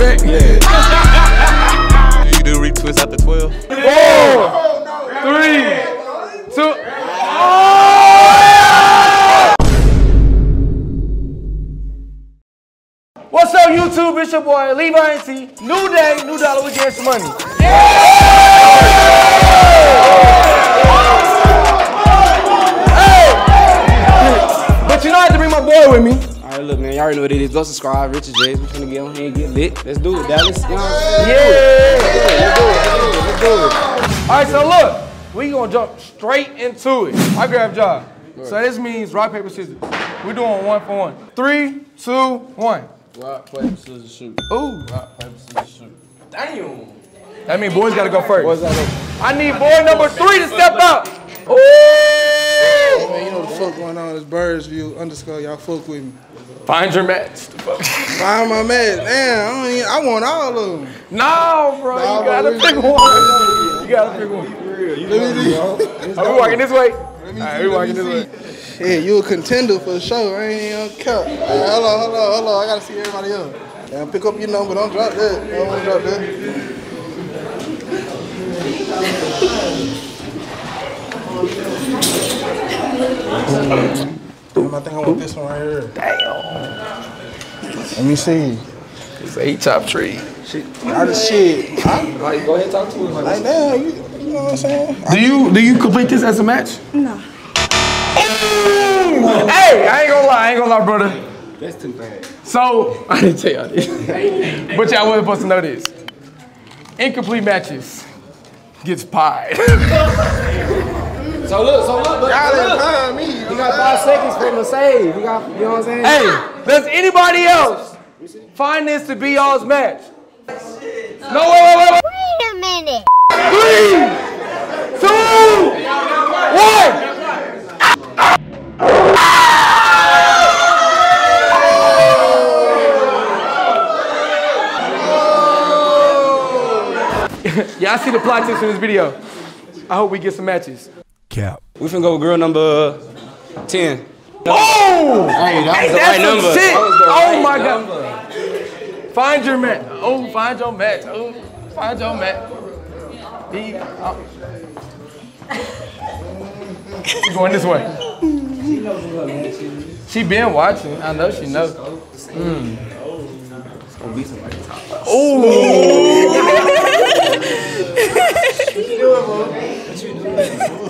back? Yeah. you do retwist after 12? Four, three, two. Oh! What's up, YouTube? It's your boy Levi Ent. New day, new dollar. We getting some money. Hey! But you know I have to bring my boy with me. All right, look, man, y'all already know what it is. Go subscribe, Richard J's. We finna get on here and get lit. Let's do it, Dallas. You know what I'm saying? Yeah. Let's do it. Let's do it. Let's do it. All right, so look, we gonna jump straight into it. I grab job. So this means rock, paper, scissors. We're doing one for one. Three, two, one. Rock, paper, scissors, shoot. Ooh. Rock, paper, scissors, shoot. Damn. That means boys gotta go first. What's that? I need boy number three to step up. Ooh. Man, you know what the fuck going on? It's Birds View underscore. Y'all fuck with me. Find your match. Find my man. Damn, I, don't even, I want all of them. No, bro, you gotta pick one. You gotta pick one. Let me. Are we walking this way? All right, we walking this way. Yeah, you a contender for sure. I ain't even count. Hey, hold on, hold on, hold on. I gotta see everybody else. Yeah, pick up your number. Don't drop that. Don't wanna drop that. Damn, I think I want this one right here. Damn. Let me see. It's a eight top tree. Shit. I just shit. I, Like, go ahead and talk to us. like, damn, you, you know what I'm saying? Do you do you complete this as a match? No. Oh! Hey, I ain't gonna lie, I ain't gonna lie, brother. That's too bad. So I didn't tell y'all this, but y'all wasn't supposed to know this. Incomplete matches gets pied. So look, so look, but Y'all look. didn't find me. We got five seconds for him to save. We got, you know what I'm saying? hey, does anybody else find this to be y'all's match? No, wait, wait, wait, wait. Wait a minute. Three, two, one. Y'all see the plot twist in this video. I hope we get some matches. We finna go with girl number 10. Oh! Hey, that Hey, the right number. That was the Oh right my number. god. Find your match. Oh, find your match. Oh, find your match. Be, we going this way. She been watching. I know she knows. Mm.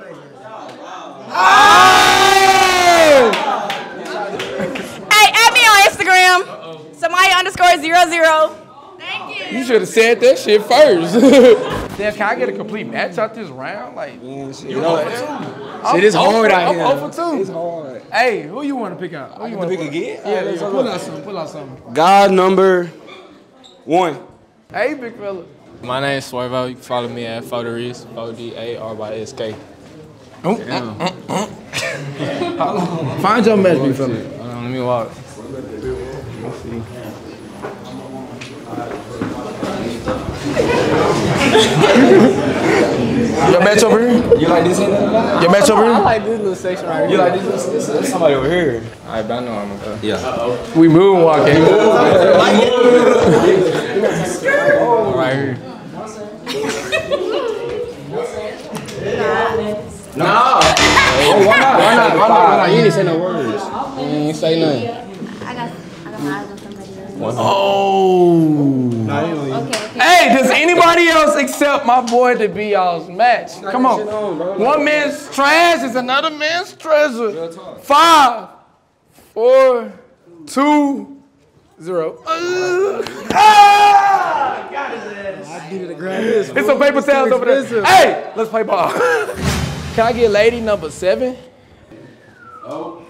Hey, add me on Instagram. Samaya underscore zero zero. Thank you. You should have said that shit first. Damn, can I get a complete match out this round? Like, Man, shit, you you know, I'm- shit is hard over- out I'm here. over two. It's hard. Hey, who you want to pick out? Who you want to pick again? Yeah, yeah, pull out something. Pull out something. God number one. Hey, big fella. My name is Swervo. You can follow me at Fodaris, O D A R Y S K. Oh. Find your match, big fella. Hold on, let me walk. Your match over here? You like this in? Your match over here? I like this little section right here. You like this? This, this, this somebody over here. Alright, but I know I'm gonna go. Yeah. We moonwalking. Right here. Oh, why not? Why not? Why not? Why not? You didn't say no words. You ain't say nothing. I got, I got my eyes on somebody else. Oh. Okay, okay. Hey, does anybody else accept my boy to be y'all's match? Come on. One man's trash is another man's treasure. Five, four, two, zero. Uh, ah! It's some paper towels over there. Hey, let's play ball. Can I get lady number seven? Oh.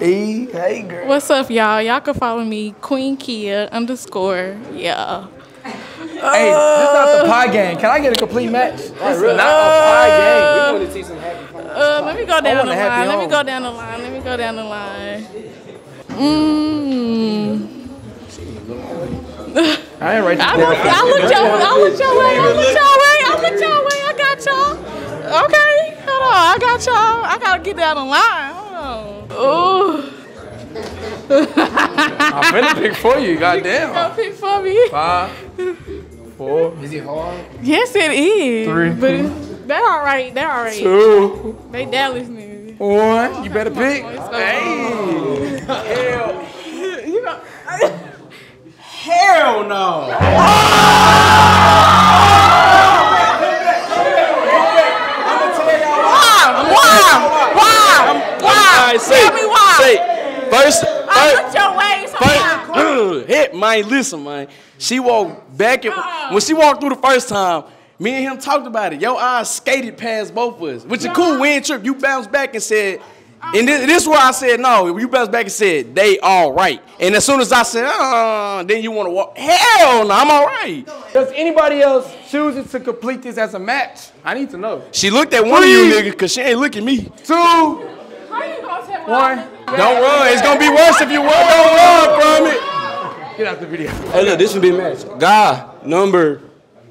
E, hey girl. What's up, y'all? Y'all can follow me, Queen Kia underscore. Yeah. Hey, this is not the uh. pie game. Can I get a complete match? This is not a pie game. We uh. want to see some happy fun. Uh, let me go down the a happy line. Let me go down the line. Let me go down the line. Mmm. I ain't right I there. look, I look your way. I look your way. I look your way. I look your way. I got y'all. Okay, hold on. I got y'all. I gotta get down the line. Hold on. Ooh. I'm finna pick for you. Goddamn. Go pick for me. Five, four, Is it hard? Yes, it is. Three. But it, they're all right. They're all right. two, They Dallas niggas. one. You better pick. Hey. Hey. You know. Hell no. Why? Why? Why? Say, Tell me why. say, first, I first, your way. So first, hit, man, listen, man. She walked back, and, when she walked through the first time, me and him talked about it. Your eyes skated past both of us, which is cool. We ain't trip. You bounced back and said, and this, this is where I said no. You bounced back and said they all right. And as soon as I said, uh, then you want to walk. Hell no, I'm all right. Does anybody else choosing to complete this as a match? I need to know. She looked at one of you Three. niggas because she ain't look at me. Two, How you gonna tell me one. Don't run. It's gonna be worse if you run. Don't run from it. Get out the video. Hey, look, this should be a match. Guy number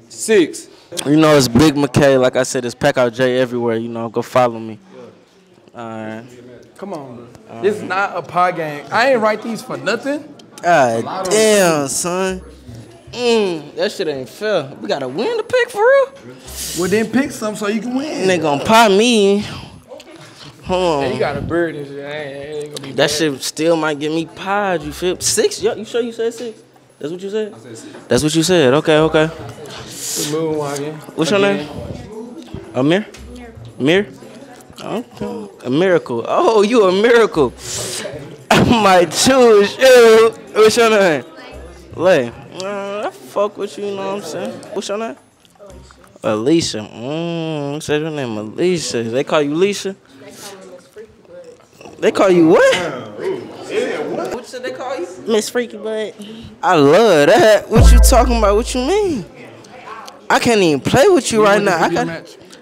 six. You know, it's Big McKay. Like I said, it's Pack Out J everywhere. You know, go follow me. Alright. Come on, bro. This is not a pie game. I ain't write these for nothing. God damn, son. Mm, that shit ain't fair. We gotta win the pick for real. Well, then pick some so you can win. And they gonna pop me. Hold Hey, you got a bird and shit. I ain't, I ain't gonna be That bad. shit still might get me pied. You feel? Six? Yo, you sure you said six? That's what you said? That's what you said. Okay, okay. Moonwalking. What's your name? Amir? Mir? Okay. A miracle. Oh, you a miracle. I might choose you. What's your name? Lay. Uh, I fuck with you, you know what I'm saying? What's your name? Alicia. Mmm, say your name Alicia. They call you Alicia? They call you what? Yeah, what should they call you? Miss Freaky Butt. I love that. What you talking about? What you mean? I can't even play with you right now. I got,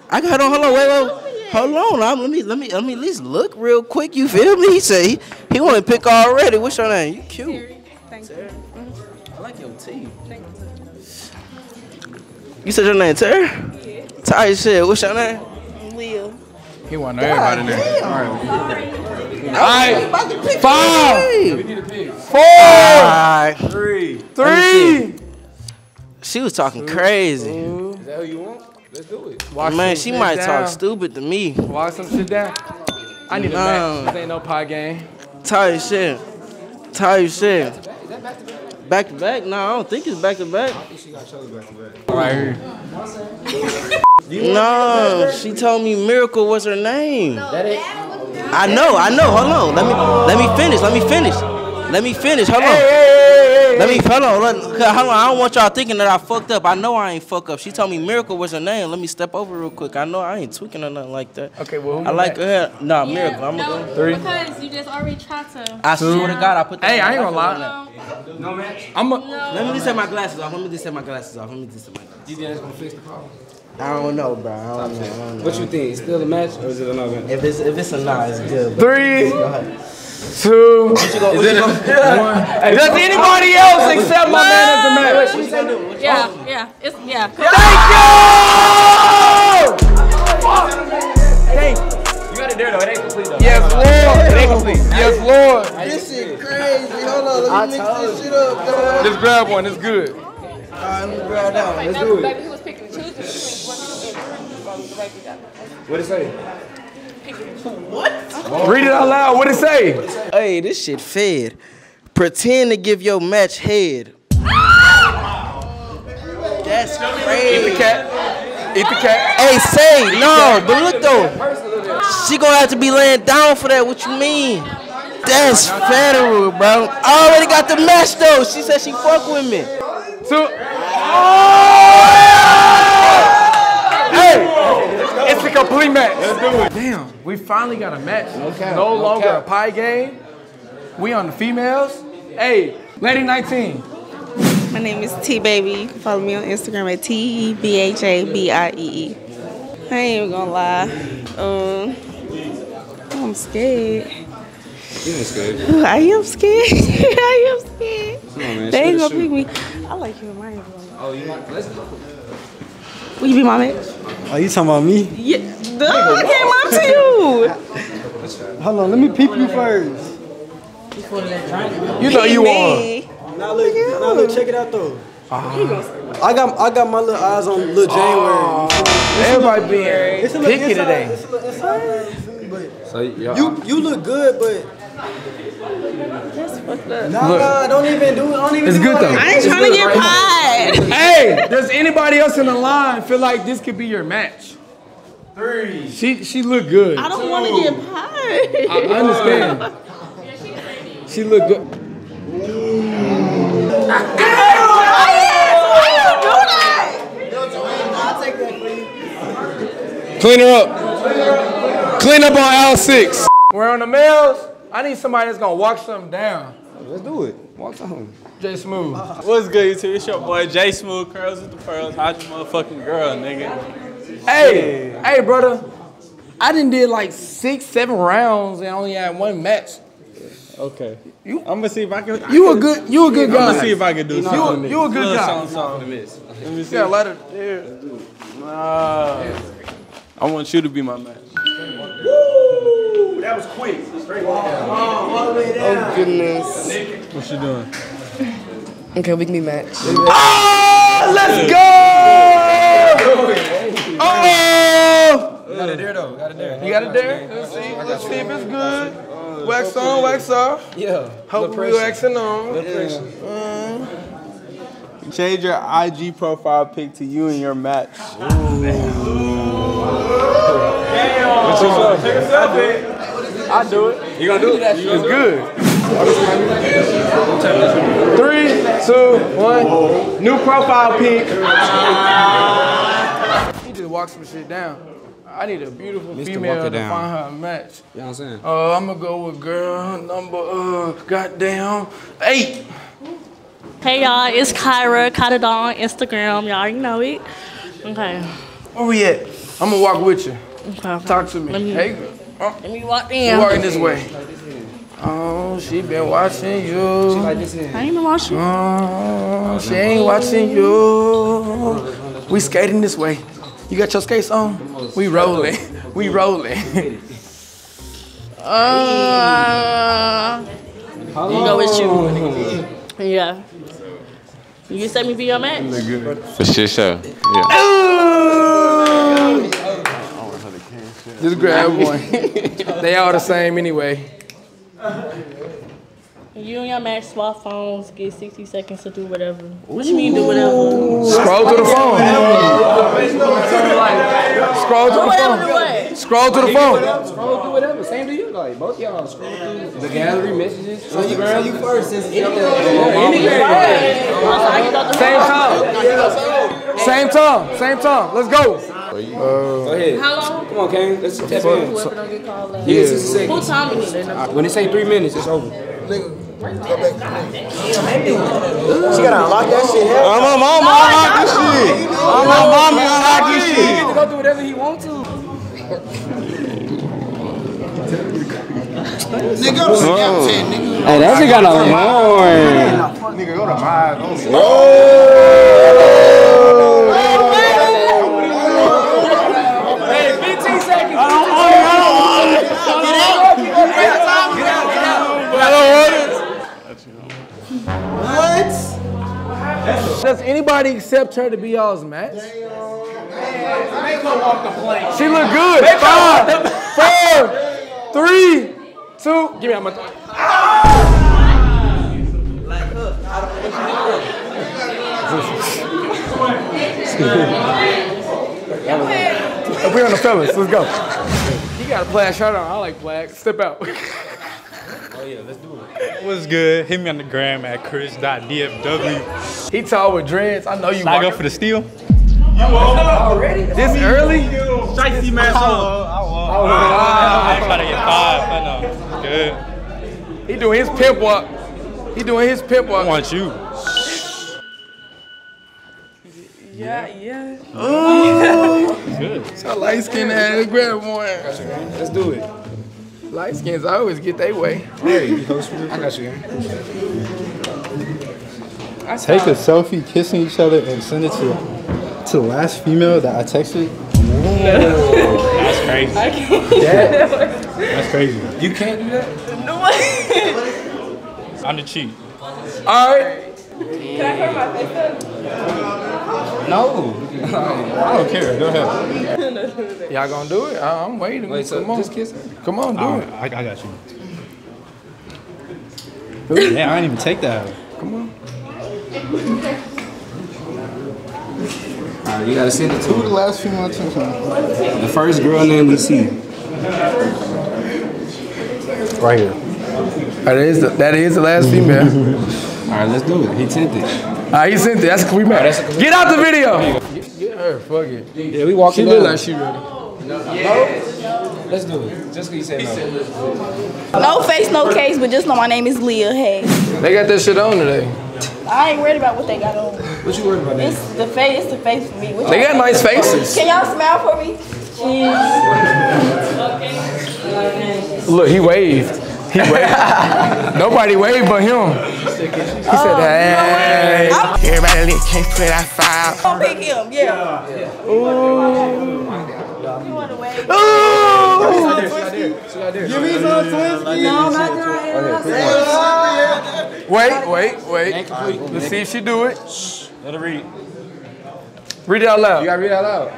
I got. On, hold on, wait, wait, hold on. I'm, let me, let me, let me at least look real quick. You feel me? He say he, he want to pick already. What's your name? You cute. Thank you. I like your teeth. You said your name, Terry? Ty shit. What's your name? Leah. He want everybody in there. All Alright. right. Five, four, Alright. three. She was talking crazy. Is that who you want? Let's do it. Watch Man, she might down. talk stupid to me. Walk some shit down. I need a No. match. This ain't no pie game. Tired shit. Tired shit. Back to back? No, I don't think it's back to back. I think she got Charlie back to back. Right here. No, she told me Miracle was her name. I know, I know. Hold on. Let me let me finish. Let me finish. Let me finish. Hold on. Let me hold on. Let, hold on. I don't want y'all thinking that I fucked up. I know I ain't fuck up. She told me Miracle was her name. Let me step over real quick. I know I ain't tweaking or nothing like that. Okay, well, who I like next? her. Nah, Miracle. I'm gonna go. Three. Because you just already tried to. I swear to God, I put that. Hey, I ain't gonna lie. No match. I'm a, Let me just take my glasses off. Let me just take my glasses off. Let me just take my glasses. off. You think that's gonna fix the problem? I don't know, bro. I don't know. I don't know. What you think? It's still a match or is it another match? If it's if it's a nah, it's good. But three, go ahead. two, What you go, what you go, one. Does anybody else accept my man as a match? what you gonna do? What you- Yeah, yeah, it's yeah. Thank you! You got it there though. It ain't complete though. Yes, Lord. It ain't complete. Yes, Lord. This shit crazy. Hold on, let me mix this shit up, dog. Just grab one. It's good. Alright, let me grab that one. Let's do it. Baby, he was picking and choosing. What it say? What? Read it out loud. What it say? Hey, this shit fed. Pretend to give your match head. That's crazy. Eat the crazy. cat. Eat the cat. Hey, say no, but look though, she gonna have to be laying down for that. What you mean? That's federal, bro. I already got the match though. She said she fuck with me. Two. Hey, it's a complete match. Let's do it. Damn, we finally got a match. No, longer a pie game. We on the females. Hey, lady 19. My name is T Baby. You can follow me on Instagram at T E B H A B I E E. I ain't even gonna lie. Um, I'm scared. You ain't scared. I am scared. I am scared. Come on, man. They ain't gonna pick me. I like you in my envelope. Oh, you want? Let's go. Will you be my match? Are you talking about me? Yeah. Duh, I came up to you. Hold on, let me peep you first. You know you on. Now look, now look, check it out though. Ah. I got I got my little eyes on little January. Ah. Everybody being It's a little picky today. It's a little inside, but So y'all. you you look good, but That's fucked up. nah, Look. nah, don't even do it. Don't even It's do good it though. I ain't that. trying to get pied. Hey, does anybody else in the line feel like this could be your match? Three. She she look good. I don't want to get pied. I I understand. She look good. Clean her up. Clean up on L6. We're on the males. I need somebody that's gonna walk something down. Let's do it. Walk something. J Smooth. What's good, YouTube? It's your boy Jay Smooth, Curls with the Pearls. How's your motherfucking girl, nigga? Hey, hey, brother. I didn't did like six, seven rounds and only had one match. Okay. You, I'm gonna see if I can. You a good, you a good I'm guy. gonna see if I can do You, something. a- you a good Little guy. something, something. Let me see. Yeah, let her. Yeah. Nah. I want you to be my man. That was quick. Oh, oh goodness. What you doing? Okay, we can be matched. Oh, let's go! Oh! Got it there though. Got it there. You got it there? Let's see. Let's see if it's good. Wax on, wax off. Yeah. Hope we waxing on. Yeah. Mm. Change your IG profile pic to you and your match. Take a selfie. I do it. You gonna do it? It's good. Three, two, one. New profile pic. He walk some shit down. I need a beautiful Mr. female to down. find her a match. You know what I'm saying? Uh, I'm gonna go with girl number uh goddamn eight. Hey y'all, it's Kyra, Kyra Dawn on Instagram. Y'all already know it. Okay. Where we at? I'm gonna walk with you. Okay. Talk to me. Let me- hey, uh, Let me walk in. you in. walking this way. Oh, she been watching you. I ain't been watching. Oh, she ain't watching you. We skating this way. You got your skates on? We rolling. We rolling. Uh, you go with you. Yeah. You can set me be your match? For shit show. Yeah. Just grab one. they all the same anyway. You and your match swap phones, get 60 seconds to do whatever. What you mean do whatever? Scroll to the phone. Scroll to the whatever phone. Scroll to the phone. Scroll through whatever. Same to you. Like both y'all scroll through the gallery messages. So you, so you first, since Same time. Same time. Same time. Let's go. Go ahead. How long? Come on, Kane. Let's tap in. Whoever don't get called last. Yeah, 60. Who time is it? When they say three minutes, it's over. She gotta unlock that shit. Hell, I'm on mama, I like this shit. I'm on mama, I like this He shit. can go through whatever he wants to. Hey, that shit got a horn. Nigga, go to mine. Hey, Does anybody accept her to be y'all's match? She look good. Five, four, three, two. Give me my. We're on the fellas. Let's go. You got a plaid shirt on. I like plaid. Step out. Oh, What's good? Hit me on the gram at chris.dfw. He tall with dreads. I know you. Should I go walking- for the steal? You already? This early? Stricey man. I try to get five. I know. Good. He doing his pimp walk. He doing his pimp walk. I want you. Yeah, yeah. Oh. Good. So light skin ass grab one. Let's do it. Light skins always get their way. Hey, you host for? I got you. Take a selfie kissing each other and send it to to the last female that I texted. That's crazy. I can't. That- That's crazy. You can't do that? No. I'm the cheat. All right. Can I cover my face up? No. I don't care. Go ahead. Y'all gonna do it? I- I'm waiting. Wait, so Come on. just kiss her? Come on, do All it. right, I, I got you. Yeah, I didn't even take that. Come on. Alright, you gotta send it to Who the last female I took? The first girl name we see. Right here. That is the, that is the last female. Alright, let's do it. He sent it. All right, he sent it. That's a we met. that's a- Get out the video. Get, get her. Fuck it. Yeah, we walking She look down. like she ready. No? Let's do it. Just because you said no. No face, no case, but just know my name is Leah. Hey, They got that shit on today. I ain't worried about what they got on. What you worried about? It's the face. It's the face for me. What They y'all got nice faces. Can y'all smile for me? Look, he waved. He waved. Nobody waved but him. He said, oh, hey. Everybody lit, can't put that fire. Oh, Don't pick him. Yeah. Oh. You wanna wave? Give me some Twinsky. No, not Wait, wait, wait. Let's see if she do it. Let her read. Read it out loud. You gotta read it out loud.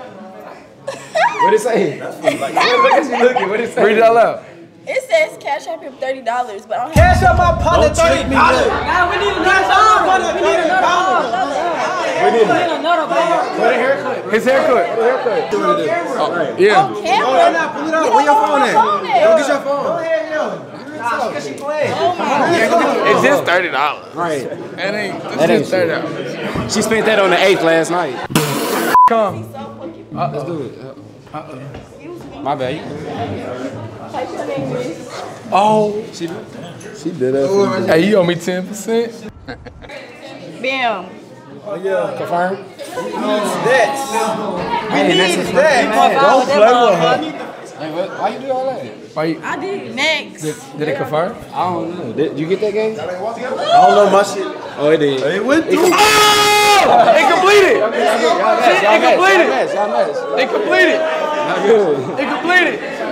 what it say? Look at you looking. What it say? Read it out loud. It says cash app him thirty dollars, but I don't Cash have. up my partner thirty dollars. Now we need another ball. We need another ball. We need another ball. His haircut. haircut. Oh, yeah. Camera. Pull it out. Where your phone at? Go get your phone. Go ahead, yo. Oh It's just thirty dollars. Right. That ain't. It's That ain't thirty dollars. She spent that on the eighth last night. Come. Let's do it. Uh, My bad. You- Oh. She did. She did that. Hey, you owe me ten percent. Bam. Oh, yeah. Confirm. That. We need that. Don't play with her. Hey, what, why you do all that? Why you, I did next. did, did it confirm? I don't know. Did you get that game? I don't know my shit. Oh, it did. It went through. Oh! It completed. Y'all Shit, it completed. mess. Y'all mess. It completed.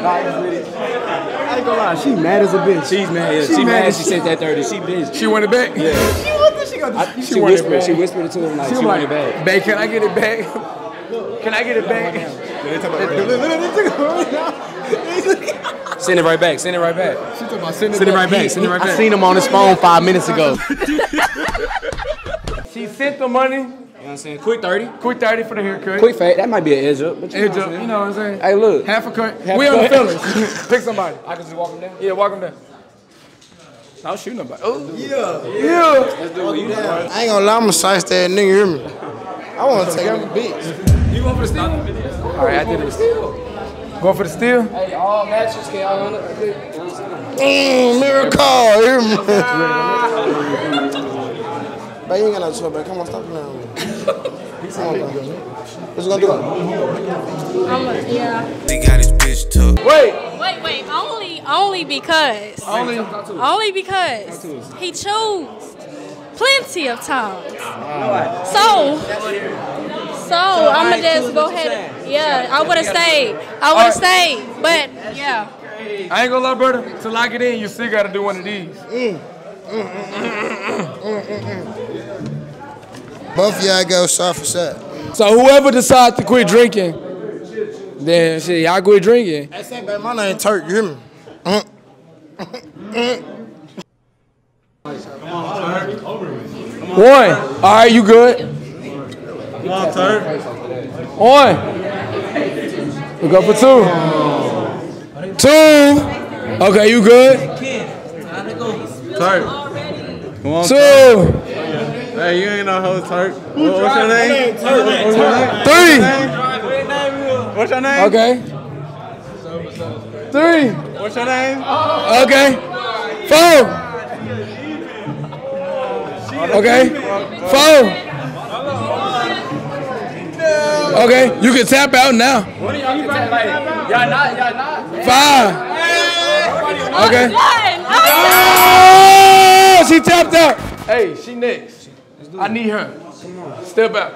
Not good. It. I ain't gonna lie. She mad as a bitch. She's mad. Yeah, she, mad. She sent that thirty. She bitch. She want it back. Yeah. She what the she gonna I, do? she, want it whispered. back. She whispered it to him like she, She wanted like, it back. babe, can I get it back? Can I get it back? Send it right back. Send it right back. She talking about send it, Send it right back. back. Send it right back. I seen him on his phone five minutes ago. She sent the money. You know what I'm saying? Quick thirty. Quick 30 for the haircut. Quick fade. That might be an edge up. But you Edge know up, you know what I'm saying? Hey, look. Half a cut. Half we on the cut. fellas. Pick somebody. I can just walk him down. Yeah, walk him down. I'll shoot nobody. Oh, Yeah. yeah. Let's do it. You I ain't gonna lie, I'm a size that nigga, hear me? I wanna take him a bitch. You going for the steal? All right, I did it. Going for the steal? Hey, all matches can y'all run up quick. Mmm, miracle, hear me? But you ain't got no choice, but come on, stop playing with me. Come on, bro. What gonna do? I'm a, yeah. We got his bitch took. Wait. Wait, wait. Only, only because. Only. Only because he chose plenty of times. So, so I'm gonna just go ahead. Yeah, I would have stayed. I would have stayed, but yeah. I ain't gonna lie, brother. To lock it in, you still gotta do one of these. Mm, mm, mm, Both of y'all go shot for shot. So whoever decides to quit drinking, then shit, y'all quit drinking. I say, baby, my name Turk, you hear me? One. All right, you good? Come on, Turk. One. We go for two. Two. Okay, you good? Turk. Come on, Two. Hey, you ain't no hoe, Turk. What, what's your name? What's your name? Three. What's your name? Okay. Three. What's your name? Okay. Four. Okay. Four. Okay, you can tap out now. Y'all not, y'all not. Five. Okay. Oh, she tapped out. Hey, she next. I need her. Step out.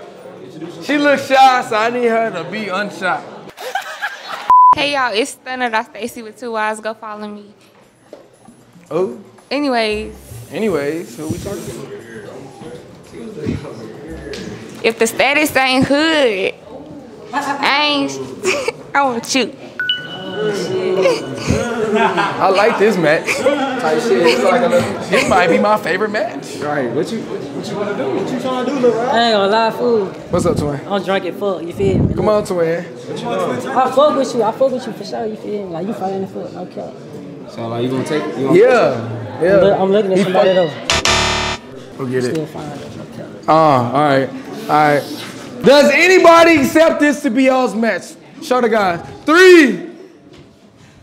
She looks shy, so I need her to be unshy. Hey y'all, it's Stunner. That's Stacy with two eyes. Go follow me. Oh. Anyways, Anyways, who we talking to? if the status ain't hood, I ain't. I want you. I like this match. Type shit. It's like a little- This might be my favorite match. Right. What you what, what you wanna do? What you trying to do, Lil Rod? I ain't gonna lie, fool. What's up, Twin? I'm drunk as fuck, you feel me? Come on, Twin. What you I fuck with you, I fuck with you for sure, you feel me? Like, you fighting the foot, no cap. So like you gonna take you gonna Yeah. Yeah. I'm, look- I'm looking at He somebody fuck- though. Go get Still it. fine, no cap. Ah, all right. All right. Does anybody accept this to be y'all's match? Show the guys. Three.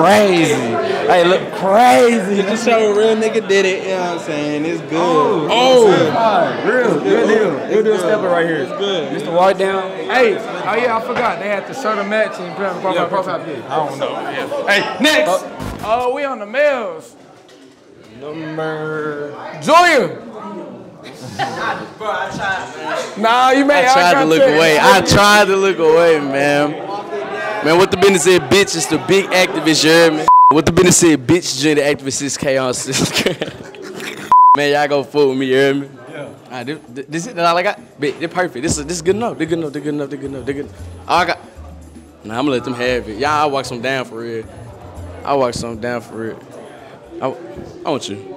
Crazy. Hey, look, crazy. Just show a real nigga did it. You know what I'm saying? It's good. Oh. oh. real, real deal. Real deal stepper right here. It's good. Mr. Walk down. Hey, oh yeah, I forgot. They had to show the match and put on the profile. Yeah, profile profile pic. I don't know. Yeah. Hey, next. Oh, we on the males. Number. Julia. Nah, you made I eye tried to look away. I tried to look away, man. Man, what the business said, bitch, it's the big activist, you heard me? What the business said, bitch, join the activist is chaos. man, y'all go fool with me, you heard me? Yeah. All right, this, this, is all I got. Bitch, They're perfect. This is this is good enough. They're good enough. They're good enough. They're good enough. They're good. All I got. Nah, I'm gonna let them have it. Y'all, I'll walk some down for real. I'll walk some down for real. I, I want you.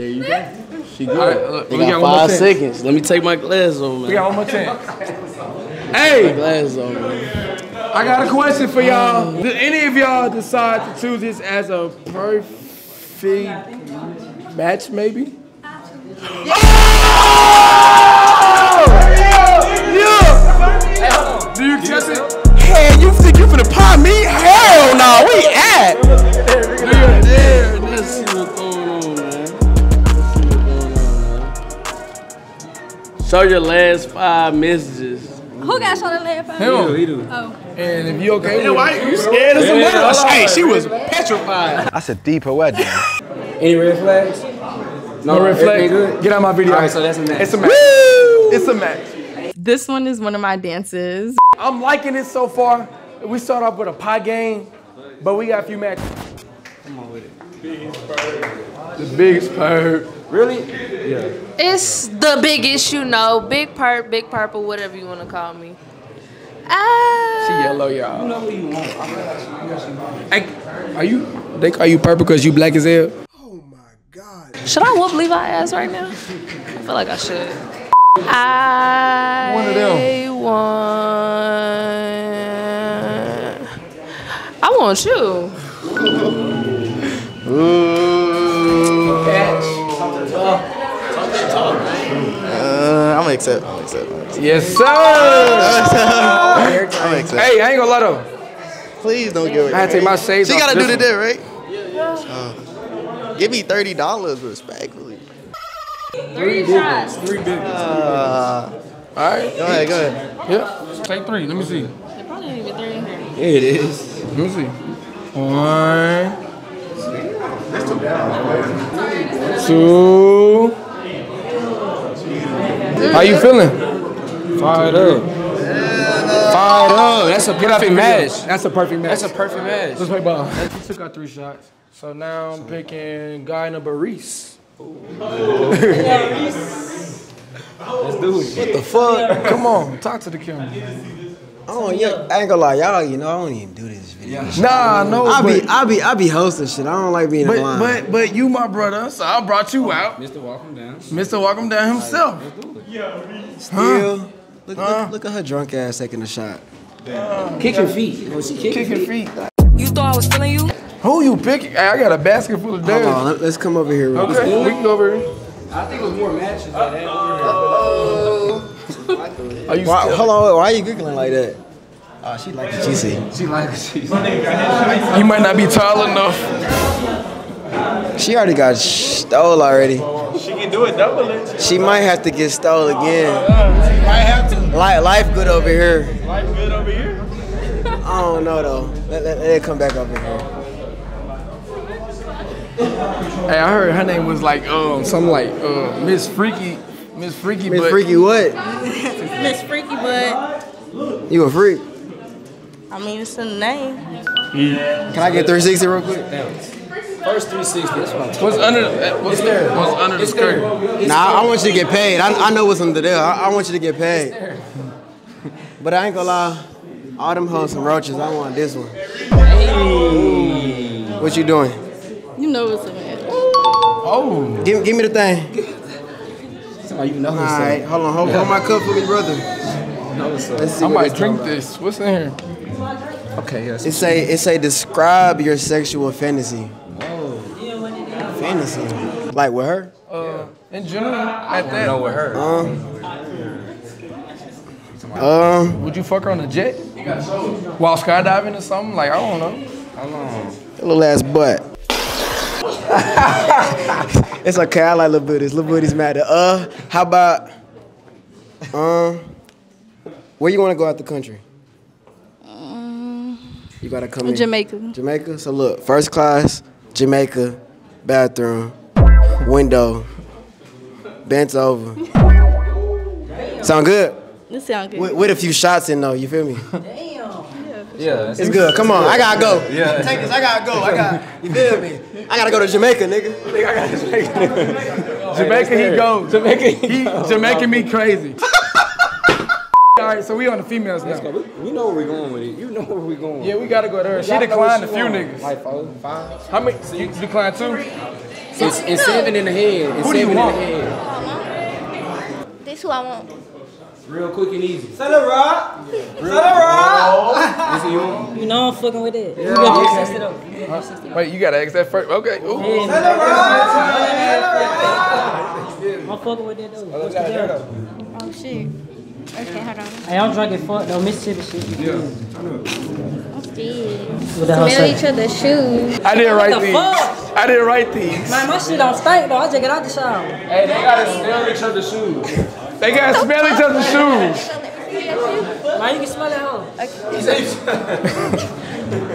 There you go. She good. All right, look, They we got, got one five chance. seconds. Let me take my glasses off, man. We got one more chance. My Hey, glasses on, man. I got a question for y'all. Did any of y'all decide to choose this as a perfect match, maybe? Yeah! yeah. Do you accept it? Hey, you think you finna pop me? Hell no, we at. Yeah. There, let's see what's going Show your last five messages. Who got shot at last five? Him. He do. Oh. And if you okay Man, with why it- you scared of some Yeah, murder? Hey, she was petrified. That's a deeper wedding. Any red flags? No red flag. everything good? Get out my video. All right, so that's a match. It's a match. It's a match. This one is one of my dances. I'm liking it so far. We start off with a pie game, but we got a few matches. Come on with it. The biggest perp. Really? Yeah. It's the big issue, no. Big perp, big purple, whatever you want to call me. Ah. She yellow, y'all. You know who you want. Hey, are you? They call you purple because you black as hell. Oh my God. Should I whoop Levi ass right now? I feel like I should. I One of them. want. I want you. Uh, I'm gonna accept. I'm gonna accept. I'm accept. Yes, sir. I'm gonna accept. hey, I ain't gonna let though. Please don't give it. I had to take my shades She off gotta do this the one. did, right? Uh, give me thirty dollars respectfully. Three shots. Three big. Uh, All right. go ahead, go ahead. Yep. Take three. Let me see. There probably ain't even three in here. Yeah, it is. Let me see. One. Two. How you feeling? Fired up. Fired up. That's a Get out the perfect match. That's a perfect match. That's a perfect match. Let's play ball. We took out three shots. So now I'm picking guy number Reese. Let's do it. What the fuck? Come on, talk to the camera. Oh yeah, I ain't gonna lie, y'all. You know, I don't even do this video. Nah, no, I be, I be, I be hosting shit. I don't like being But in line. but but you my brother, so I brought you oh, out. Mr. Walk down. Mr. Walk him down himself. Still, look, Huh? look, look at her drunk ass taking a shot. Kicking feet. Oh, she kicking, Kicking feet. You thought I was feeling you? Who you picking? I got a basket full of Hold dares. on, let- let's come over here. real quick. Okay, we can go over here. I think it was more matches than that. Are you Why, still- hold on, why are you giggling like that? Oh, she like the cheesy. She like she. He might not be tall enough. She already got stole already. She can do it double it. She might have to get stole again. She Might have to. Life, life good over here. Life good over here. I don't know though. Let, let, let it come back over here. Hey, I heard her name was like um something like uh Miss Freaky, Miss Freaky. Miss but- Freaky what? Miss Freaky, but You a freak? I mean it's in the name. Can I get 360 real quick? First 360. That's what I'm What's under uh, what's there? What's under the skirt? Nah, I want you to get paid. I, I know what's under there. I, I want you to get paid. But I ain't gonna lie, all them hoes and roaches, I want this one. What you doing? You know it's a man. Oh. Give, give me the thing. Somebody you know All right, hold on. Hold, hold my cup for me, brother. Let's see I might drink this. What's in here? Okay, yes. It say, it say describe your sexual fantasy. Fantasy? Like with her? Uh, in general, at that. know with her. Um, um, Would you fuck her on a jet? While skydiving or something? Like I don't know. How long? a little ass butt. it's okay. I like little booties. Little booties matter. Uh, how about um, where you want to go out the country? You gotta come in. Jamaica. Jamaica. So look, first class, Jamaica, bathroom, window, bent over. Sound good? This sound good. With, with a few shots in though. You feel me? Yeah. It's good. Come on, I gotta go. Yeah. Take this. I gotta go. I got. You feel me? I gotta go to Jamaica, nigga. Nigga, I gotta Jamaica. Jamaica, he goes. Jamaica, he Jamaica me crazy. All right, so we on the females now. We know where we're going with it. You know where we're going. Yeah, we gotta go to her. She declined a few she niggas. Like four, five. How many? You declined two? It's, it's seven in the head. It's Who do you seven want? in the head. This who I want. Real quick and easy. Set it right. Set it right. This is you. You know I'm fucking with it. Yeah. You got to test it up. Wait, you gotta ask that first. Okay. Ooh. I'm fucking with it though. Oh, What's the deal? Oh shit. Okay, hold on. Hey, I'm drinking fuck though, Mississippi shit. Yeah. I'm scared. What the hell Smell each other's shoes. I didn't write the these. fuck? I didn't write these. Man, my shit don't stink though. I just get out the shower. Hey, they gotta smell each other's shoes. They gotta smell each other's shoes. Man, you can smell that hoe.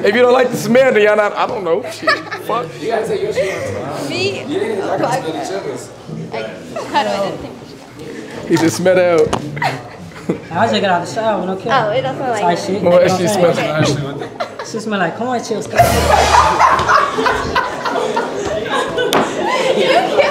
If you don't like the smell, then y'all not. I don't know. Shit. Fuck. You gotta take your shoes off. Me? Yeah, I gotta smell each other's. How do I do? He just smelled out. I just get out the shower, no cap. Oh, it don't smell like Type that. shit. Well, You know she what smells saying? nice. She smell like corn chips.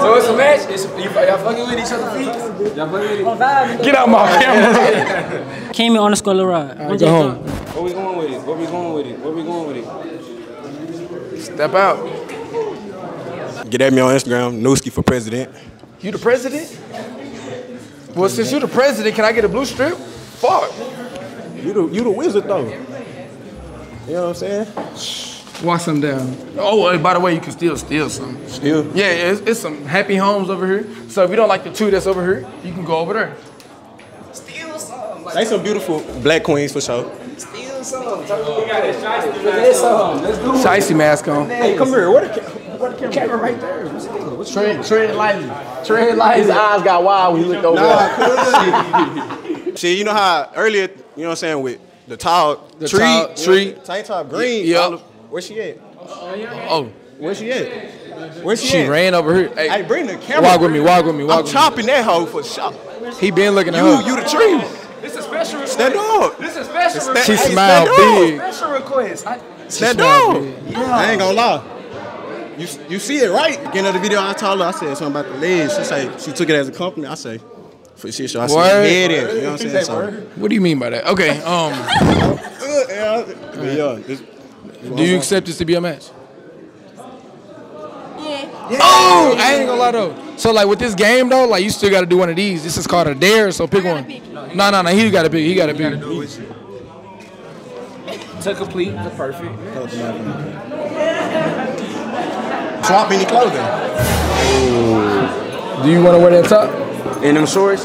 So it's a match. It's, you, y'all fucking with each other's feet. Y'all fucking with it. Get out my camera. Kimmy underscore Leroy. I'm go just home. Where we going with it? Where we going with it? Where we going with it? Step out. Get at me on Instagram, Newski for president. You the president? Well, since you're the president, can I get a blue strip? Fuck. You the you the wizard though. You know what I'm saying? Walk some down. Oh, uh, by the way, you can still steal some. Still? Yeah, it's, it's some happy homes over here. So if you don't like the two that's over here, you can go over there. Steal some. Like, they some beautiful black queens for sure. Steal some. Let's some. Let's do it. Shicey mask on. Hey, come here. What the, ca- what the camera right there? Tread, tread lightly. Tread lightly. His eyes got wild when he looked over there. See, you know how earlier, you know what I'm saying, with the tall The tree, tall tree. tank top green. Yeah. All Where she at? Oh, Where she at? Where she, at? she at? ran over here. Hey, Hey, bring the camera. walk with me. Walk with me. Walk I'm with chopping that hoe for sure. He been looking at You, her. you the tree. This is special. request. Stand up. This is special. Stand- She hey, smiled stand big. Special request. I, Stand smiled up. I ain't gonna lie. You, you see it right. Beginning of the video, I told her, I said something about the legs. She say she took it as a compliment. I say, for shit, show I see Word. head in. You know what I'm saying? So, What do you mean by that? Okay. Um, yeah, yeah, this- do you accept this to be a match? Yeah. Oh, I ain't gonna lie though. So like with this game though, like you still gotta do one of these. This is called a dare, so pick one. No, no, no. He gotta pick. He gotta pick. To complete the perfect. Swap any clothing. Do you want to wear that top? And them shorts?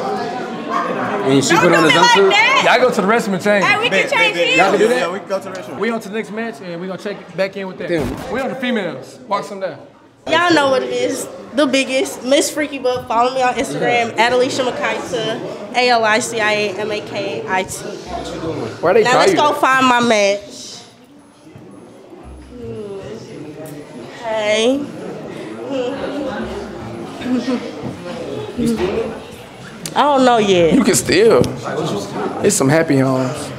And she put on the jumpsuit? Y'all go to the restroom and change. Hey, we can change heels. Y'all can do that? Yeah, we can go to the restroom. We on to the next match and we gonna check back in with that. We on the females. Walk some down. Y'all know what it is. The biggest, Miss Freaky Book. Follow me on Instagram at Alicia Makaita, A L I C I A M A K I T. Where they Now call let's you? go find my match. Hmm. Hey. I don't know yet. You can still. It's some happy homes.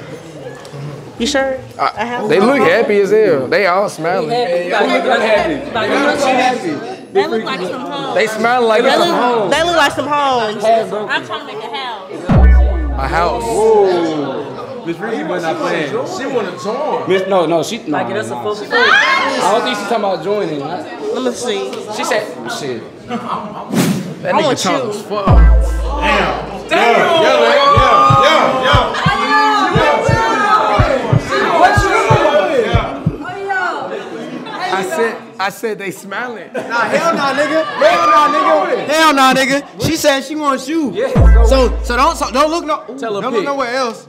You sure? I have They look happy as hell. They all smiling. They look happy. They look like some homes. They smile like they some look, homes. They look like some homes. I'm trying to make a house. A house. Miss Freaky was not playing. She wanna join. Miss, no, no, she. No, Like, that's a no. full- I don't think she's talking about joining. Let me see. She said, shit. That I nigga want you. as fuck. Damn. Yo, yo, yo, I said, I said they smiling. Nah, hell nah, nigga. Hell nah, nigga. Hell nah, nigga. She said she wants you. Yeah. So, so don't, so don't look no. Tell don't look nowhere else.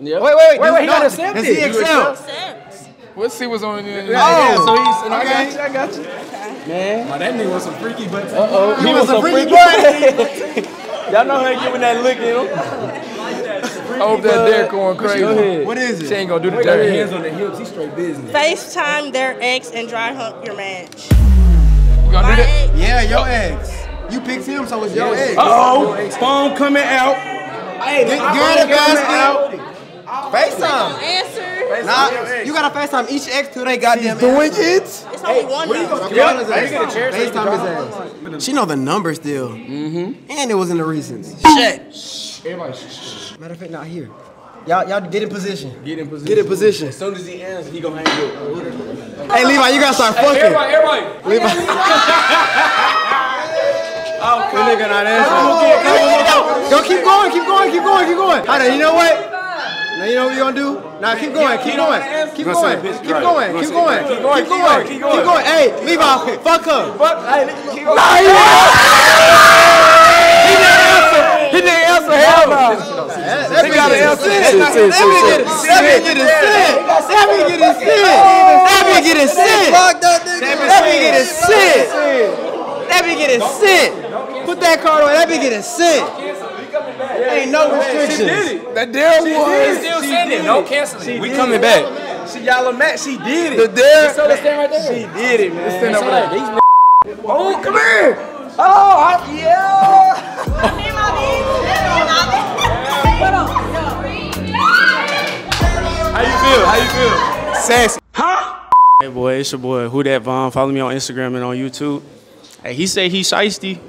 Yeah. Wait, wait, Wait, wait, he no, gotta accept that's it. Excel. accept? Let's see what's on the Oh, so he's, okay. I got you, I got you. Man. Oh, that nigga was some freaky butt. Uh oh. He was a freaky boy. Y'all know her giving that look at him. I hope that Derek going crazy. Go ahead. What is it? She ain't gonna do the Got her dirty. hands on the hips. He's straight business. FaceTime their ex and dry hump your match. You gonna do that? ex. Yeah, your ex. You picked him, so it's your ex. Uh oh. Phone coming out. Hey, Get, my get FaceTime. Answer. Nah, you gotta FaceTime each ex till they goddamn Doing it? It's only one Where you though. gonna Yeah, call his I ass? get a chair so you FaceTime his ass. She know the number still. Mm-hmm. And it was in the recent. Shit. Everybody, Matter of fact, not here. Y'all, y'all get in position. get in position. Get in position. As soon as he answers, he gonna hang up. Hey, Levi, you gotta start fucking. Everybody, everybody. Levi. Oh, That nigga not answering. Go, keep going, keep going, keep going, keep going. Hold on, you know what? Now you know what you gonna do? Now keep going, keep going, keep going, keep going, keep going, keep keep going, keep going, keep going. Hey, Levi, fuck her. Fuck, hey, nigga, keep going. He didn't answer hell no. That He gotta answer That that. nigga get a sit. That nigga get a sit. That nigga get a sit. That nigga get a sit. That nigga get a sit. Put that card away. That nigga get a sit. Ain't no restrictions. That Derek was. Still sending, no canceling. We coming back. She y'all a match. She did The it. Derek. So let's stand right there. She did it, man. stand over there. Oh, come here. Oh, I, yeah. How you feel? How you feel? Sassy. Huh? Hey boy, it's your boy. Who that Vaughn? Follow me on Instagram and on YouTube. Hey, he say he shiesty.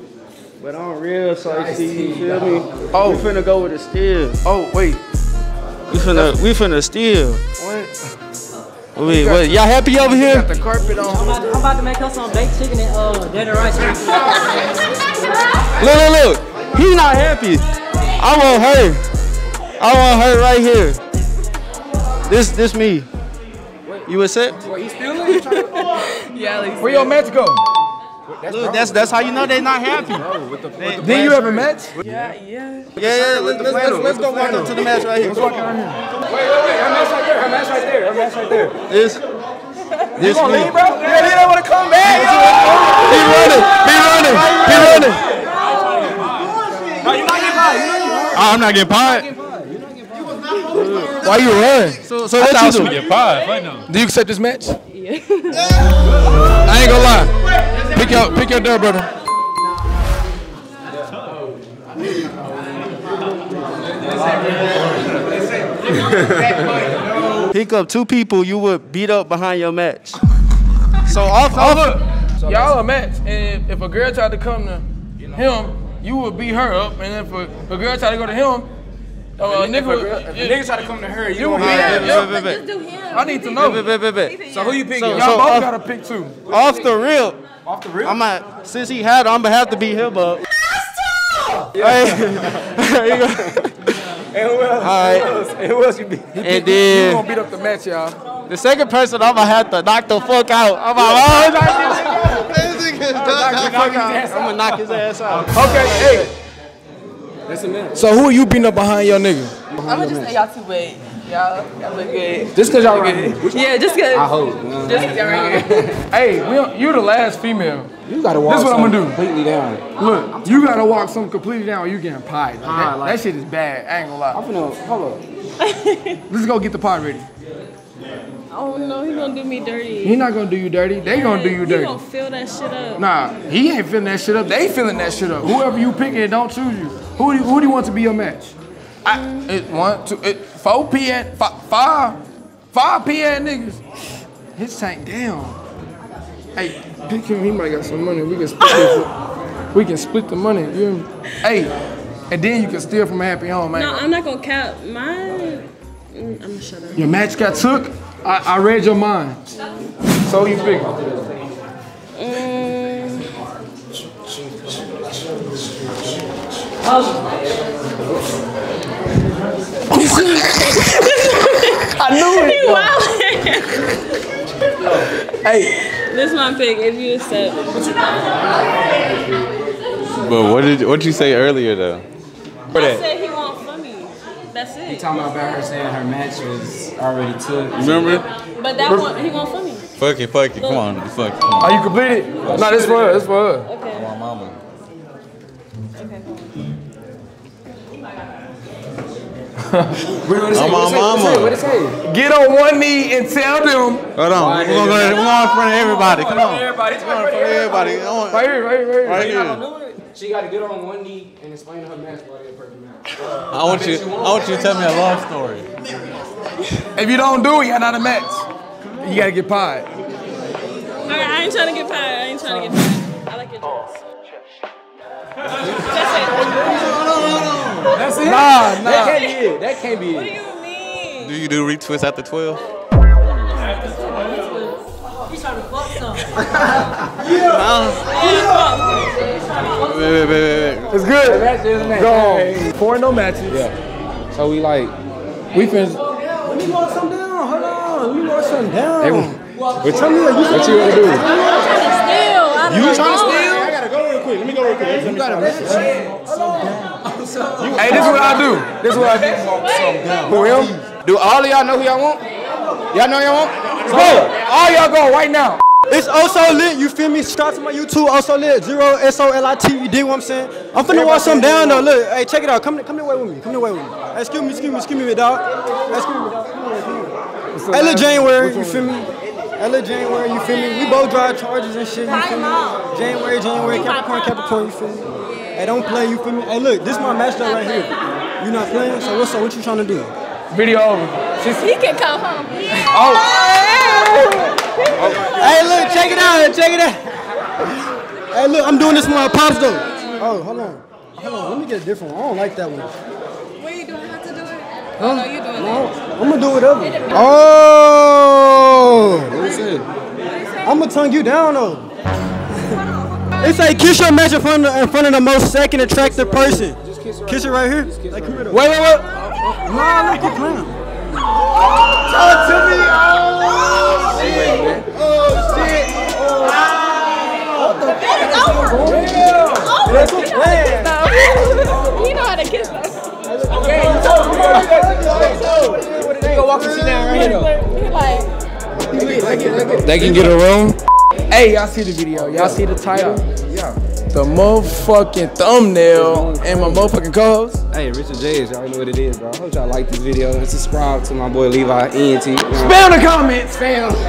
But I'm real shiesty, you feel me? Oh, we finna go with a steal. Oh wait. We finna, we finna steal. What? Wait, what? Y'all happy over here? Got the carpet I'm on. about, I'm about to make her some baked chicken and uh, dinner rice. Look, look, look. He's not happy. I want her. I want her right here. This, this me. You accept? Yeah, Where your match go? Look, that's that's how you know they're not happy. Did you ever match? yeah, yeah. Yeah, yeah. Let's, let's, let's, let's go walk up to the match right here. Let's walk out here. Wait, wait, wait. Her match right there. Her match right there. Her match right there. This, You this gonna leave, bro? Yeah, he don't wanna come back. He running. He running. He running. No, you not getting by. You not I'm not getting pied. Why you run? So, so what you do? Get five. Fight now. Do you accept this match? Yeah. I ain't gonna lie. Pick your pick your door, brother. Pick up two people you would beat up behind your match. So off, off. look. Y'all a match, and if a girl tried to come to him, you would beat her up, and if a, a girl tried to go to him, uh, a nigga would. If a nigga try to come to her, you you would beat beat her. her. Yeah. Bet, bet, bet. I need to know. So who you picking? So- Y'all so both off- gotta pick two. Off the real. Off the real. I'm at, since he had, I'm gonna have to beat him up. Hey. Here you go. And who else? All right. Who else? And who else you beat? He And then- you gonna beat up the match, y'all. The second person, I'm gonna have to knock the fuck out. I'm like, oh, knock the fuck out. I'm gonna knock his ass out. Okay, hey. That's a man. So who are you beating up behind your nigga? I'm gonna just say y'all too big. Y'all, y'all look good. Just cause y'all Look right good. Yeah, just cause. I hope. Just cause y'all right here. hey, we don't, you the last female. You gotta walk This is what I'm gonna do. completely down. Look, you gotta walk something completely down or you getting pied. Like, Pie, that, like- that shit is bad. I ain't gonna lie. I'm finna, hold up. Let's go get the pie ready. Oh no, he gonna do me dirty. He not gonna do you dirty. They gonna do you dirty. He dirty. gonna fill that shit up. Nah, he ain't feeling that shit up. They feeling that shit up. Whoever you pick, it don't choose you. Who do you, who do you want to be your match? I, it one, two, it, four PN, fi- five, five PN niggas. His tank down. Hey, pick him. He might got some money. We can split this. We can split the money. You hear me? Hey, and then you can steal from a happy home, man. No, I'm not gonna cap. Mine. I'm gonna shut up. Your match got took. I, I read your mind. So you pick. Mm, I knew it. You Hey. This my pick. If you accept. But what did what you say earlier though? For I that. said he want for me. That's it. He talking about her saying her match was already took. Remember? But that one, he want for me. Fuck it, fuck it. Come on, fuck it. Come on. Are you completed? No, this for her. This for her. Okay. My mama. On my mama. Get on one knee and tell them. Hold on. We're gonna go we're going in front of everybody. Come on. Everybody, We're going in front of everybody. Come on. Right here, right here, right Right here. here. She got to get on one knee and explain her match why they perfect match. I want you. I want you to tell me a love story. If you don't do it, you're not a match. You gotta get pied. Alright, I ain't trying to get fired. I ain't trying to get fired. I like your dress. That's it. Nah, nah. That can't be it. That can't be it. What do you mean? Do you do retwist after twelve? He's trying to fuck some. Wait, wait, wait, wait, wait. It's good. Match is a match. Go on. Four no matches. Yeah. So we like. We finished. Let me walk some down. Hold on. Let me walk some down. Hey, But tell me what you what you want to do. Still, I don't You know. trying to steal? I gotta go real quick. Let me go real quick. You got a match. Hey, this is what I do. This is what I do. Who him? Do all of y'all know who y'all want? Y'all know y'all want? Go. All y'all go right now. It's oh also lit, you feel me? Subscribe to my YouTube, oh also lit, zero S O L I T. You dig what I'm saying? I'm finna walk some down though. Look, hey, check it out. Come, come the way with me. Come the way with me. Hey, excuse me, excuse me, excuse me, dog. Hey, excuse me, dog. Come on, come on. Hey, look, January, you feel me? Hey, look, January, you feel me? We both drive charges and shit, you feel me? January, January, Capricorn, Capricorn, you feel me? Hey, don't play, you feel me? Hey, look, this my match though right here. You not playing? So what's up? What you trying to do? Video over. He can come home. Oh. oh. Hey, look, check it out, check it out. Hey, look, I'm doing this for my pops though. Oh, hold on. Hold on, let me get a different one. I don't like that one. What are you doing? How to do it? Huh? No, you doing No, it. I'm gonna do whatever. Oh! What is it? I'm gonna tongue you down though. It's like kiss your match in front of, in front of the most second attractive person. Kiss it right here. Like, come here. though. Wait, wait, wait. Nah, look, you playing. Talk to me. Oh, shit. Oh, shit. That's a plan. You know how to kiss us. Go walk and sit down right here though. He like, They can get a room. Hey, y'all see the video? Y'all see the title? Yeah. The motherfucking thumbnail and my motherfucking co-host. Hey, Richard J, y'all know what it is, bro. I hope y'all like this video and subscribe to my boy Levi ENT. Spam the comments, fam.